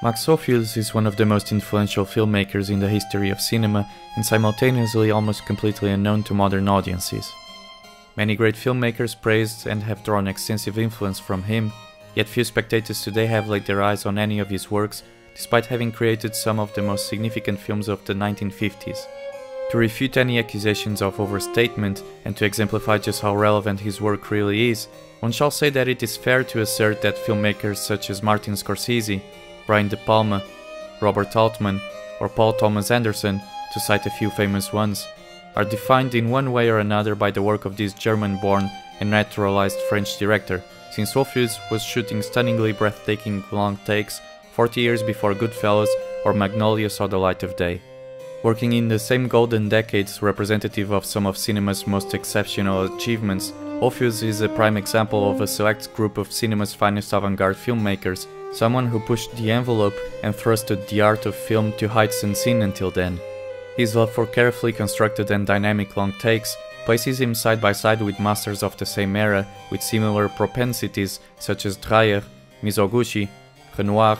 Max Ophuls is one of the most influential filmmakers in the history of cinema and simultaneously almost completely unknown to modern audiences. Many great filmmakers praised and have drawn extensive influence from him, yet few spectators today have laid their eyes on any of his works, despite having created some of the most significant films of the 1950s. To refute any accusations of overstatement and to exemplify just how relevant his work really is, one shall say that it is fair to assert that filmmakers such as Martin Scorsese, Brian De Palma, Robert Altman, or Paul Thomas Anderson, to cite a few famous ones, are defined in one way or another by the work of this German-born and naturalized French director, since Ophuls was shooting stunningly breathtaking long takes 40 years before Goodfellas or Magnolia saw the light of day. Working in the same golden decades representative of some of cinema's most exceptional achievements, Ophuls is a prime example of a select group of cinema's finest avant-garde filmmakers someone who pushed the envelope and thrusted the art of film to heights unseen until then. His love for carefully constructed and dynamic long takes places him side by side with masters of the same era with similar propensities such as Dreyer, Mizoguchi, Renoir,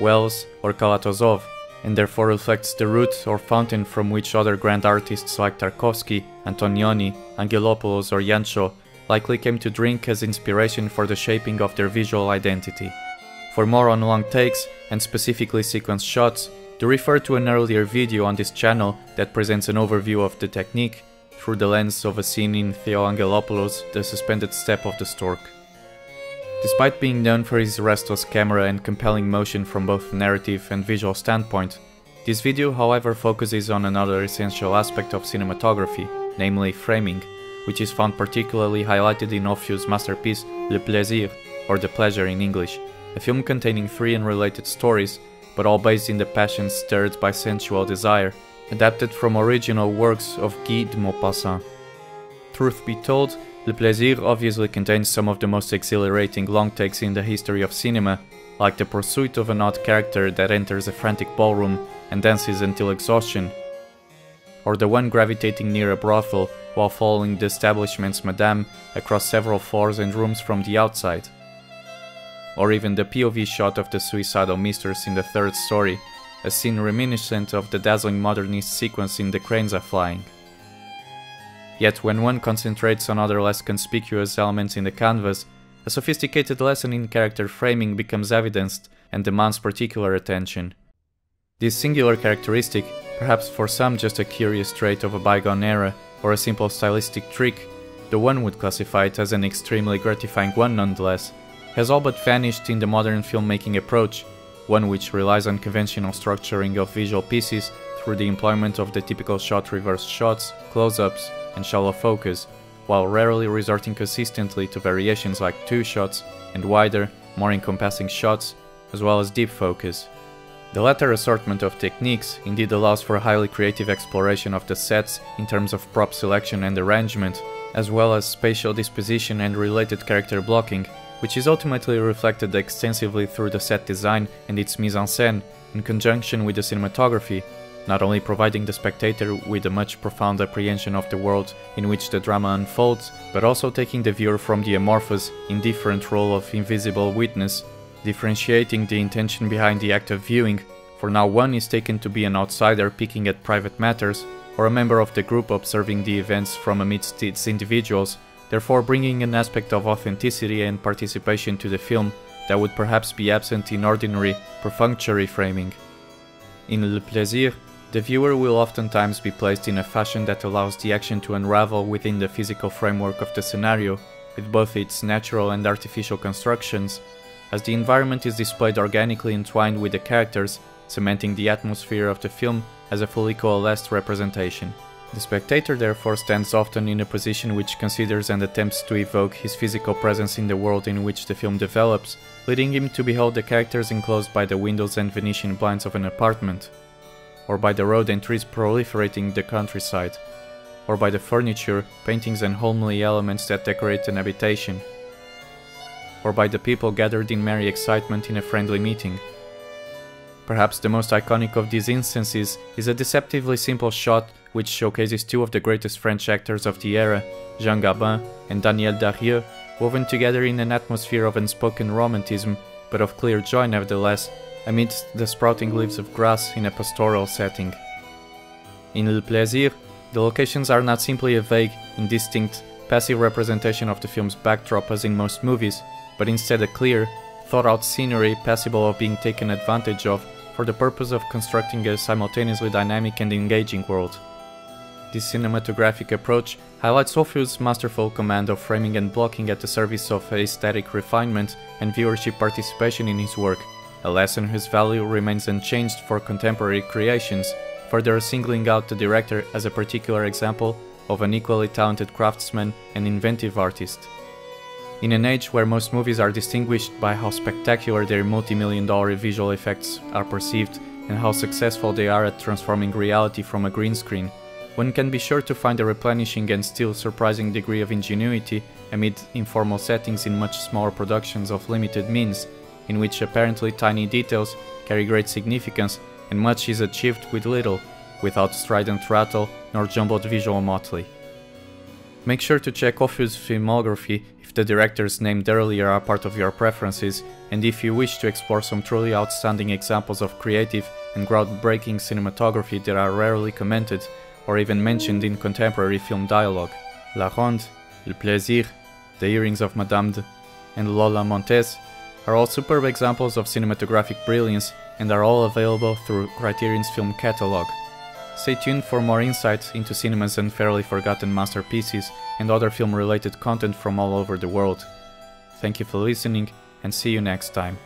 Welles or Kalatozov, and therefore reflects the root or fountain from which other grand artists like Tarkovsky, Antonioni, Angelopoulos or Jancso likely came to drink as inspiration for the shaping of their visual identity. For more on long takes and specifically sequence shots, do refer to an earlier video on this channel that presents an overview of the technique through the lens of a scene in Theo Angelopoulos' The Suspended Step of the Stork. Despite being known for his restless camera and compelling motion from both narrative and visual standpoint, this video however focuses on another essential aspect of cinematography, namely framing, which is found particularly highlighted in Ophuls' masterpiece Le Plaisir, or The Pleasure in English, a film containing three unrelated stories, but all based in the passions stirred by sensual desire, adapted from original works of Guy de Maupassant. Truth be told, Le Plaisir obviously contains some of the most exhilarating long takes in the history of cinema, like the pursuit of an odd character that enters a frantic ballroom and dances until exhaustion, or the one gravitating near a brothel while following the establishment's madame across several floors and rooms from the outside or even the POV shot of the suicidal mistress in the third story, a scene reminiscent of the dazzling modernist sequence in The Cranes Are Flying. Yet when one concentrates on other less conspicuous elements in the canvas, a sophisticated lesson in character framing becomes evidenced and demands particular attention. This singular characteristic, perhaps for some just a curious trait of a bygone era or a simple stylistic trick, the one would classify it as an extremely gratifying one nonetheless, has all but vanished in the modern filmmaking approach, one which relies on conventional structuring of visual pieces through the employment of the typical shot reverse shots, close-ups, and shallow focus, while rarely resorting consistently to variations like two shots and wider, more encompassing shots, as well as deep focus. The latter assortment of techniques indeed allows for highly creative exploration of the sets in terms of prop selection and arrangement, as well as spatial disposition and related character blocking, which is ultimately reflected extensively through the set design and its mise-en-scène in conjunction with the cinematography, not only providing the spectator with a much profound apprehension of the world in which the drama unfolds, but also taking the viewer from the amorphous, indifferent role of invisible witness, differentiating the intention behind the act of viewing, for now one is taken to be an outsider picking at private matters, or a member of the group observing the events from amidst its individuals, therefore bringing an aspect of authenticity and participation to the film that would perhaps be absent in ordinary, perfunctory framing. In Le Plaisir, the viewer will oftentimes be placed in a fashion that allows the action to unravel within the physical framework of the scenario, with both its natural and artificial constructions, as the environment is displayed organically entwined with the characters, cementing the atmosphere of the film as a fully coalesced representation. The spectator therefore stands often in a position which considers and attempts to evoke his physical presence in the world in which the film develops, leading him to behold the characters enclosed by the windows and Venetian blinds of an apartment, or by the road and trees proliferating the countryside, or by the furniture, paintings and homely elements that decorate an habitation, or by the people gathered in merry excitement in a friendly meeting. Perhaps the most iconic of these instances is a deceptively simple shot which showcases two of the greatest French actors of the era, Jean Gabin and Danielle Darrieux, woven together in an atmosphere of unspoken romanticism, but of clear joy nevertheless, amidst the sprouting leaves of grass in a pastoral setting. In Le Plaisir, the locations are not simply a vague, indistinct, passive representation of the film's backdrop as in most movies, but instead a clear, thought out scenery passible of being taken advantage of for the purpose of constructing a simultaneously dynamic and engaging world. This cinematographic approach highlights Ophuls' masterful command of framing and blocking at the service of aesthetic refinement and viewership participation in his work, a lesson whose value remains unchanged for contemporary creations, further singling out the director as a particular example of an equally talented craftsman and inventive artist. In an age where most movies are distinguished by how spectacular their multi-million dollar visual effects are perceived and how successful they are at transforming reality from a green screen, one can be sure to find a replenishing and still surprising degree of ingenuity amid informal settings in much smaller productions of limited means, in which apparently tiny details carry great significance and much is achieved with little, without strident rattle nor jumbled visual motley. Make sure to check Ophuls' filmography if the directors named earlier are part of your preferences, and if you wish to explore some truly outstanding examples of creative and groundbreaking cinematography that are rarely commented or even mentioned in contemporary film dialogue. La Ronde, Le Plaisir, The Earrings of Madame de, and Lola Montès are all superb examples of cinematographic brilliance and are all available through Criterion's film catalog. Stay tuned for more insights into cinema's unfairly forgotten masterpieces and other film related content from all over the world. Thank you for listening and see you next time.